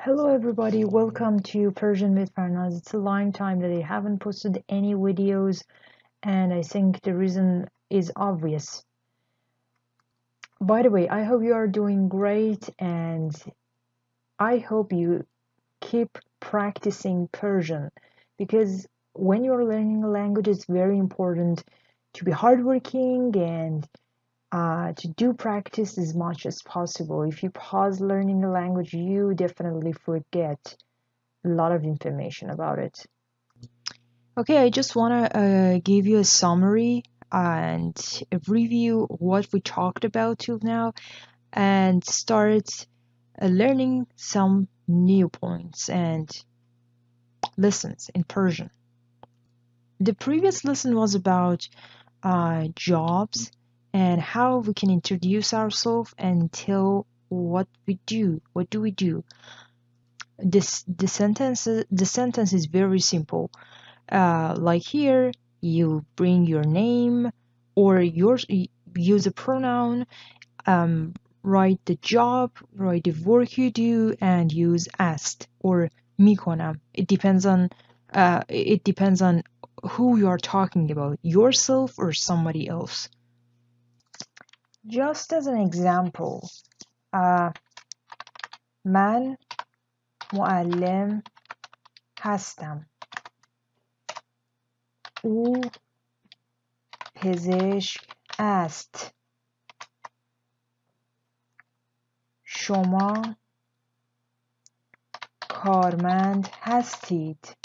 Hello everybody, welcome to Persian with Farnaz. It's a long time that I haven't posted any videos and I think the reason is obvious. By the way, I hope you are doing great and I hope you keep practicing Persian because when you're learning a language it's very important to be hardworking and uh, to do practice as much as possible. If you pause learning a language, you definitely forget a lot of information about it. Okay, I just want to uh, give you a summary and review what we talked about till now and start uh, learning some new points and lessons in Persian. The previous lesson was about uh, jobs and how we can introduce ourselves and tell what we do. What do we do? This the sentence the sentence is very simple. Uh, like here, you bring your name or your use a pronoun. Um, write the job, write the work you do, and use asked or میکنم. It depends on uh, it depends on who you are talking about, yourself or somebody else. Just as an example, uh, من معلم هستم. او پزشک است. شما کارمند هستید.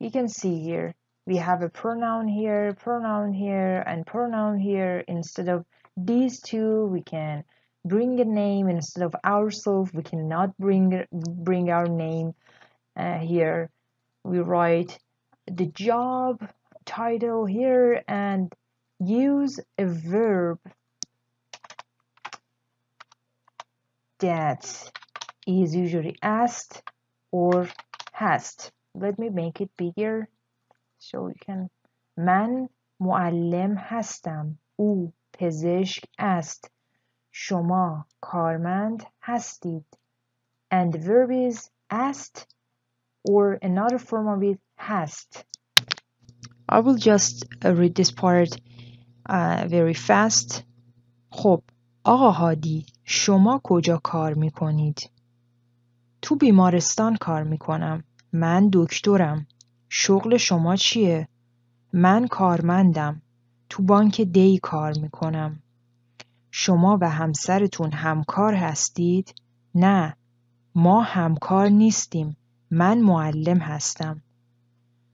You can see here, we have a pronoun here, pronoun here, and pronoun here instead of these two we can bring a name instead of ourselves. We cannot bring bring our name uh, here. We write the job title here and use a verb that is usually ast or hast. Let me make it bigger so you can man معلم هستم او پزشک است. شما کارمند هستید. And verb is asked or another form of it hast I will just read this part uh, very fast. خب آقا هادی شما کجا کار می‌کنید؟ تو بیمارستان کار می‌کنم. من دکترم. شغل شما چیه؟ من کارمندم. تو بانک دی کار می‌کنم. شما و همسرتون همکار هستید؟ نه ما همکار نیستیم من معلم هستم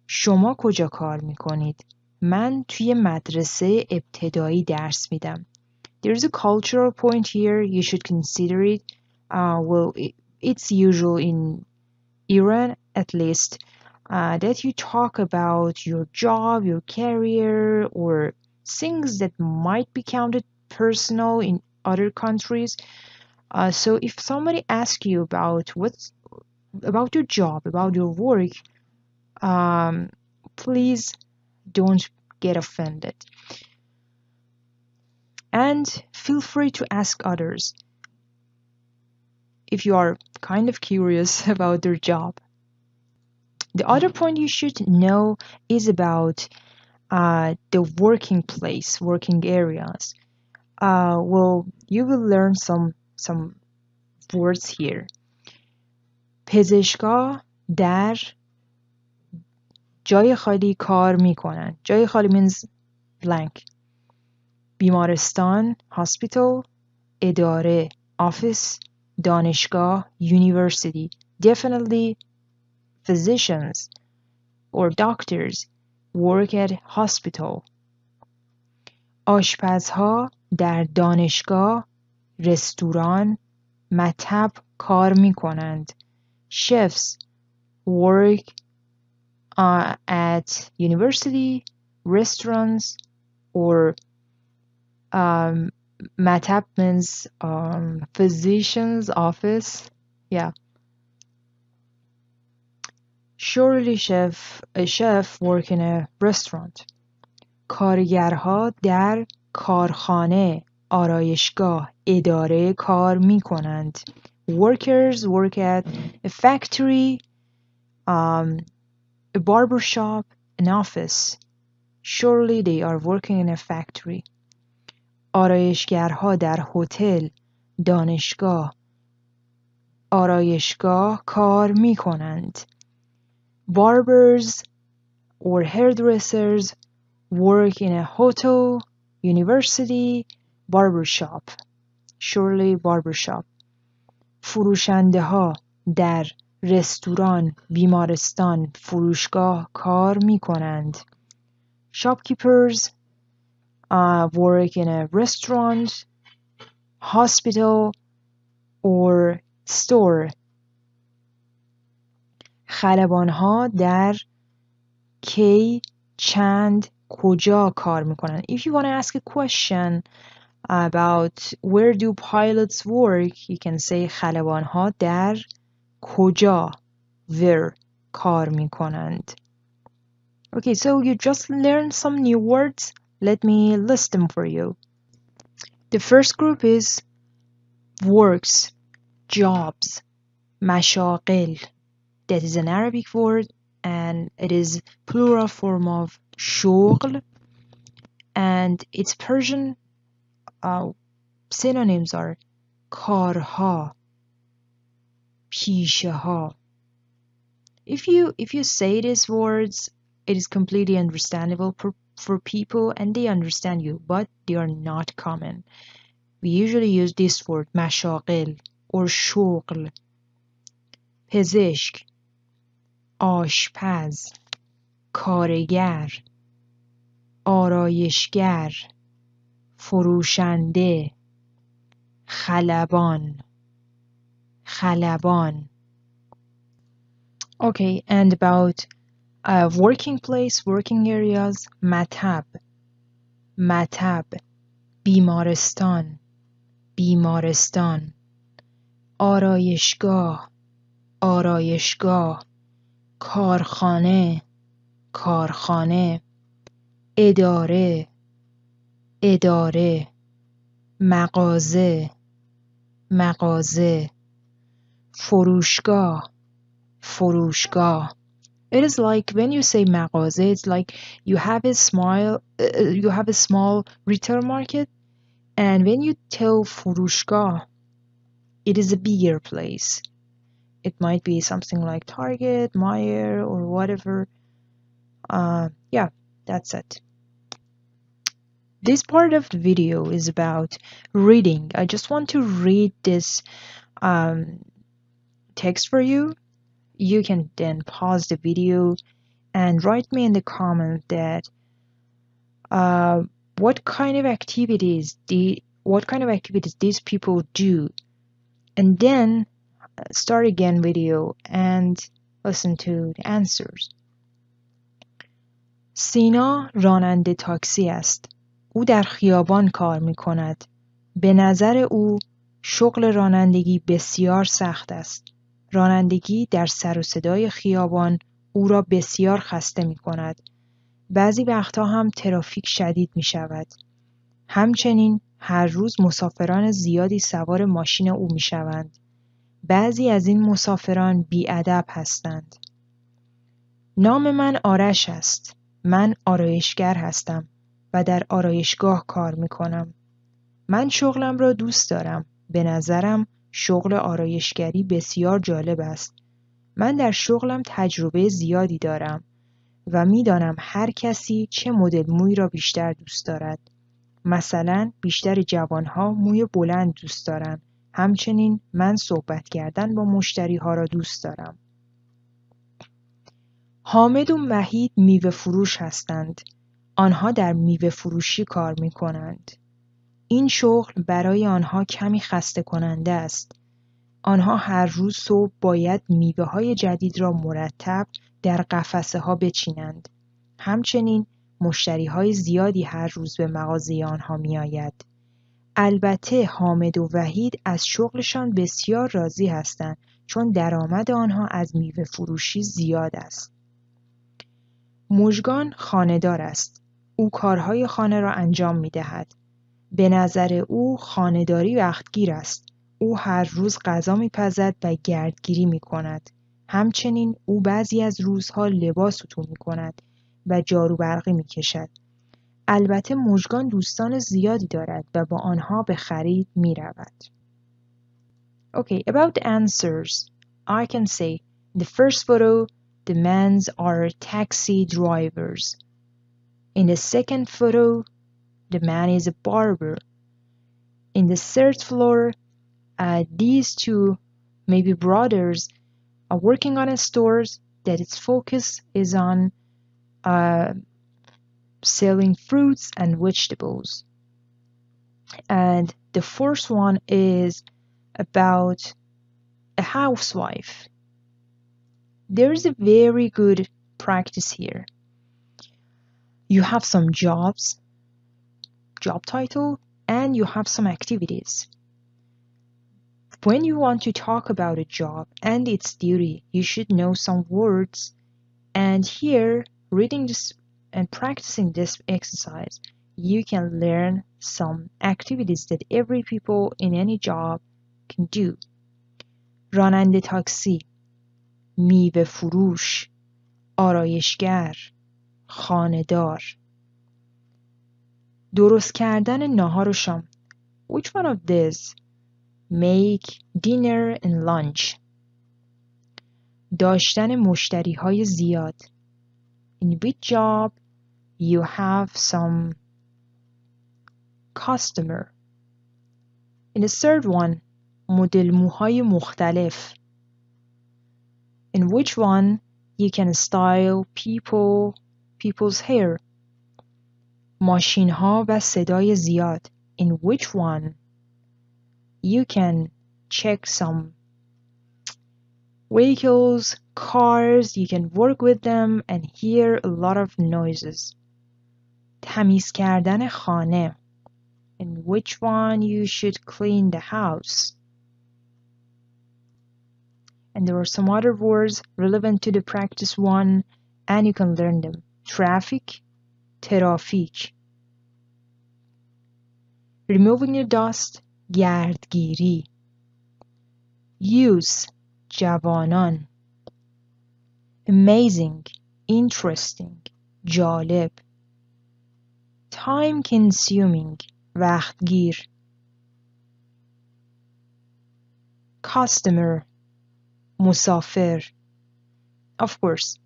شما کجا کار می‌کنید؟ من توی مدرسه ابتدایی درس میدم There's a cultural point here you should consider it uh, well it's usual in Iran at least uh, that you talk about your job your career or things that might be counted personal in other countries. Uh, so if somebody asks you about what's about your job, about your work, um, please don't get offended. And feel free to ask others if you are kind of curious about their job. The other point you should know is about uh, the working place, working areas. Uh, well, you will learn some some words here. پزشکا در جای خالی کار میکنن. جای خالی means blank. بیمارستان hospital اداره office دانشگاه university definitely physicians or doctors work at hospital آشپزها در دانشگاه رستوران مطب کار می کنند chefs work uh, at university restaurants or um, means um, physician's office yeah Surely chef, a chef work in a restaurant. کارگرها در کارخانه، آرایشگاه، اداره کار می کنند. workers work at a factory, um, a barber shop, an office. Surely they are working in a factory. آرایشگرها در هتل، دانشگاه، آرایشگاه کار می کنند. Barbers or hairdressers work in a hotel, university, barbershop. Surely barbershop. فروشنده ها در رستوران، بیمارستان، فروشگاه کار می کنند. Shopkeepers uh, work in a restaurant, hospital, or store. خلبان ها در کی چند کجا کار می‌کنن if you want to ask a question about where do pilots work you can say خلبان ها در کجا where کار می‌کنند okay so you just learned some new words let me list them for you the first group is works jobs مشاغل that is an Arabic word and it is plural form of shoghl and its Persian uh, synonyms are karha, pishaha. If you if you say these words, it is completely understandable for, for people and they understand you, but they are not common. We usually use this word mashaqil or shoghl, pezeshk, آشپز کارگر آرایشگر فروشنده خلبان خلبان. Okay and about uh, working place working areas مطب مطب بیمارستان بیمارستان. آرایشگاه آرایشگاه. کارخانه کارخانه اداره اداره مغازه مغازه فروشگاه فروشگاه it is like when you say مغازه it's like you have a small uh, you have a small retail market and when you tell فروشگاه it is a bigger place it might be something like Target, Meijer, or whatever. Uh, yeah, that's it. This part of the video is about reading. I just want to read this um, text for you. You can then pause the video and write me in the comment that uh, what kind of activities the what kind of activities these people do and then start again video and listen to the answers. سینا راننده تاکسی است. او در خیابان کار می کند. به نظر او شغل رانندگی بسیار سخت است. رانندگی در سر و صدای خیابان او را بسیار خسته می کند. بعضی وقتها هم ترافیک شدید می شود. همچنین هر روز مسافران زیادی سوار ماشین او می شوند. بعضی از این مسافران بیادب هستند. نام من آرش است. من آرایشگر هستم و در آرایشگاه کار می کنم. من شغلم را دوست دارم. به نظرم شغل آرایشگری بسیار جالب است. من در شغلم تجربه زیادی دارم و می‌دانم هر کسی چه مدل موی را بیشتر دوست دارد. مثلا بیشتر جوانها موی بلند دوست دارند همچنین من صحبت کردن با مشتری ها را دوست دارم. حامد و مهید میوه فروش هستند. آنها در میوه فروشی کار می کنند. این شغل برای آنها کمی خسته کننده است. آنها هر روز صبح باید میوه های جدید را مرتب در قفسه ها بچینند. همچنین مشتری های زیادی هر روز به مغازه آنها می آید. البته حامد و وحید از شغلشان بسیار راضی هستند چون درآمد آنها از میوه فروشی زیاد است. مژگان خانهدار است. او کارهای خانه را انجام می دهد. به نظر او خانهداری وقتگیر است. او هر روز غذا میپزد و گردگیری می‌کند همچنین او بعضی از روزها لباس اتو می‌کند و جارو برقی می‌کشد البته مژگان دوستان زیادی دارد و با آنها به خرید می‌رود Okay, about the answers, I can say the first photo, the men's are taxi drivers. In the second photo, the man is a barber. In the third floor, uh, these two, maybe brothers, are working on a store that its focus is on uh, selling fruits and vegetables. And the fourth one is about a housewife. There's a very good practice here. You have some jobs, job title, and you have some activities. When you want to talk about a job and its duty, you should know some words. And here, reading this and practicing this exercise, you can learn some activities that every people in any job can do. راننده تاکسی میوه فروش آرایشگر خانهدار درست کردن ناهار و شام Which one of these make dinner and lunch داشتن مشتری های زیاد In which job you have some customer In the third one مدل موهای مختلف in which one you can style people people's hair ماشین ها و صدای زیاد in which one you can check some vehicles cars you can work with them and hear a lot of noises تمیز کردن خانه in which one you should clean the house and there are some other words relevant to the practice one and you can learn them traffic ترافیک removing the dust گردگیری use جوانان amazing interesting جالب time consuming وقتگیر customer musafir. Of course,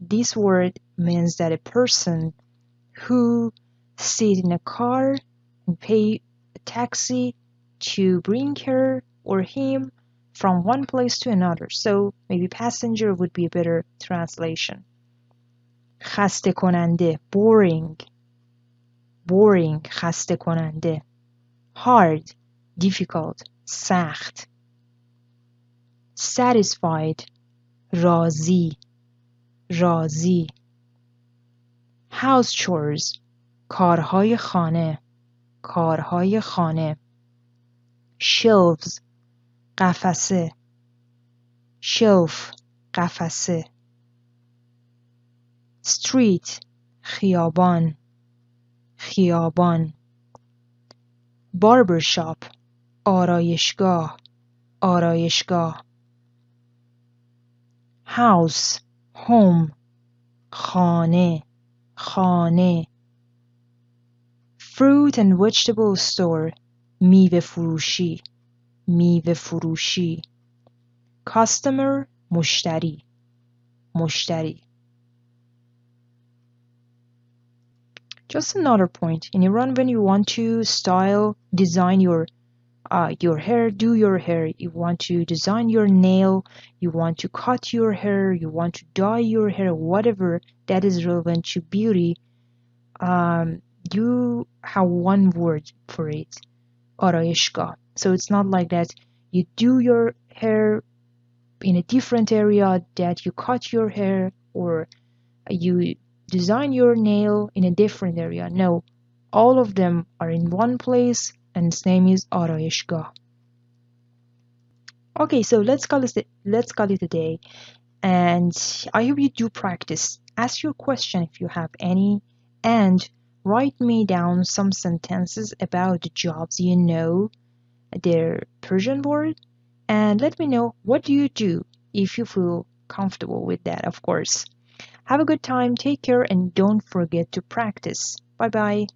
this word means that a person who sit in a car and pay a taxi to bring her or him from one place to another. So maybe passenger would be a better translation. خسته کننده boring boring خسته کننده hard difficult سخت satisfied راضی راضی house chores کارهای خانه کارهای خانه shelves قفسه. shelf قفسه. street خیابان. خیابان. barbershop آرایشگاه. آرایشگاه. house home خانه خانه. fruit and vegetable store میوه فروشی. میوه فروشی customer مشتری مشتری just another point in Iran when you want to style design your uh, your hair, do your hair. You want to design your nail, you want to cut your hair, you want to dye your hair, whatever that is relevant to beauty. Um, you have one word for it, آرایشگاه. so it's not like that you do your hair in a different area that you cut your hair or you design your nail in a different area. No, all of them are in one place and its name is Arayishga. Okay, so let's call it let's call it a day. And I hope you do practice. Ask your question if you have any and write me down some sentences about the jobs you know their Persian word and let me know what do you do if you feel comfortable with that, of course. Have a good time, take care, and don't forget to practice. Bye bye.